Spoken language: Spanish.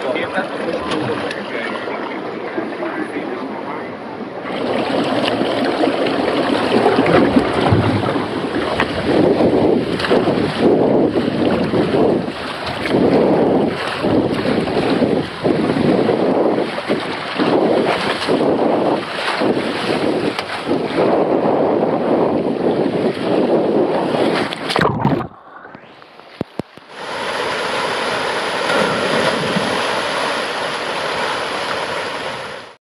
campo.